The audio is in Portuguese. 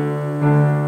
Música